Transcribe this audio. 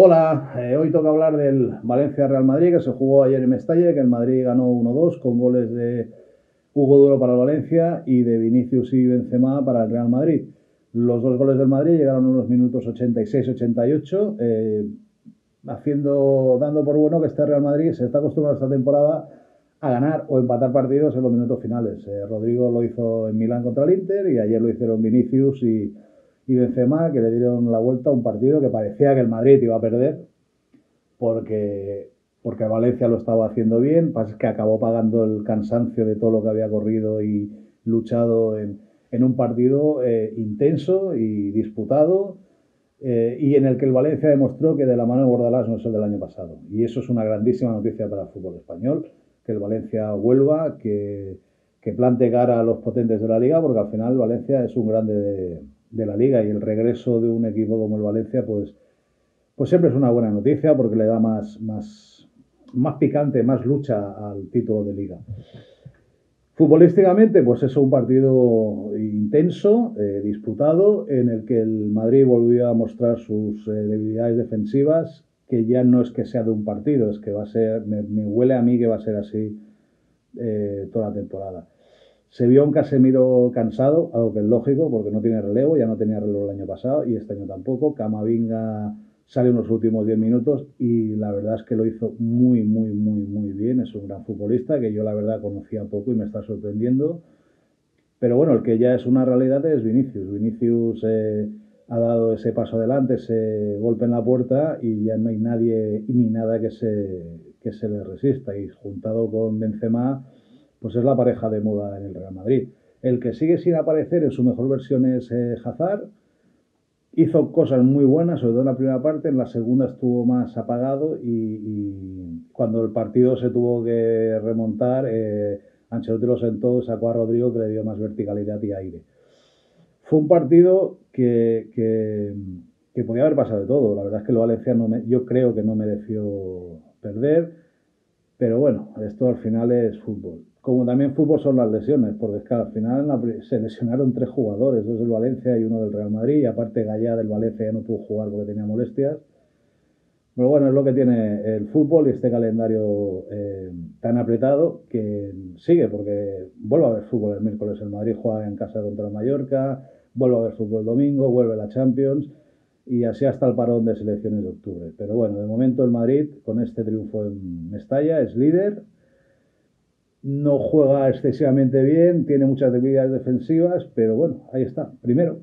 Hola, eh, hoy toca hablar del Valencia-Real Madrid que se jugó ayer en Mestalla, que el Madrid ganó 1-2 con goles de Hugo Duro para el Valencia y de Vinicius y Benzema para el Real Madrid. Los dos goles del Madrid llegaron en los minutos 86-88, eh, haciendo, dando por bueno que este Real Madrid se está acostumbrado esta temporada a ganar o empatar partidos en los minutos finales. Eh, Rodrigo lo hizo en Milán contra el Inter y ayer lo hicieron Vinicius y y Benzema que le dieron la vuelta a un partido que parecía que el Madrid iba a perder porque, porque Valencia lo estaba haciendo bien, pasa que acabó pagando el cansancio de todo lo que había corrido y luchado en, un partido eh, intenso y disputado eh, y en el que el Valencia demostró que de la mano de Bordalás no es el del año pasado. Y eso es una grandísima noticia para el fútbol español, que el Valencia vuelva, que, que plante cara a los potentes de la liga, porque al final Valencia es un grande de de la liga y el regreso de un equipo como el Valencia, pues, pues siempre es una buena noticia porque le da más, más, más picante, más lucha al título de liga. Futbolísticamente, pues es un partido intenso, eh, disputado, en el que el Madrid volvió a mostrar sus eh, debilidades defensivas, que ya no es que sea de un partido, es que va a ser, me, huele a mí que va a ser así eh, toda la temporada. Se vio un Casemiro cansado, algo que es lógico porque no tiene relevo, ya no tenía relevo el año pasado y este año tampoco. Camavinga salió en los últimos 10 minutos y la verdad es que lo hizo muy, muy, muy, muy bien. Es un gran futbolista que yo la verdad conocía poco y me está sorprendiendo. Pero bueno, el que ya es una realidad es Vinicius. Vinicius eh, ha dado ese paso adelante, ese golpe en la puerta y ya no hay nadie ni nada que se, que se le resista. Y juntado con Benzema pues es la pareja de moda en el Real Madrid. El que sigue sin aparecer en su mejor versión es eh, Hazard. Hizo cosas muy buenas, sobre todo en la primera parte, en la segunda estuvo más apagado y, cuando el partido se tuvo que remontar, eh, Ancelotti lo sentó, sacó a Rodrigo que le dio más verticalidad y aire. Fue un partido que, que, podía haber pasado de todo. La verdad es que el Valencia no yo creo que no mereció perder, pero bueno, esto al final es fútbol como también fútbol son las lesiones, porque es que al final se lesionaron tres jugadores, dos del Valencia y uno del Real Madrid, y aparte Gallá del Valencia ya no pudo jugar porque tenía molestias. Pero bueno, es lo que tiene el fútbol y este calendario eh, tan apretado que sigue, porque vuelve a haber fútbol el miércoles, el Madrid juega en casa contra el Mallorca, vuelve a haber fútbol el domingo, vuelve la Champions y así hasta el parón de selecciones de octubre. Pero bueno, de momento el Madrid con este triunfo en Mestalla es líder no juega excesivamente bien, tiene muchas debilidades defensivas, pero bueno, ahí está, primero.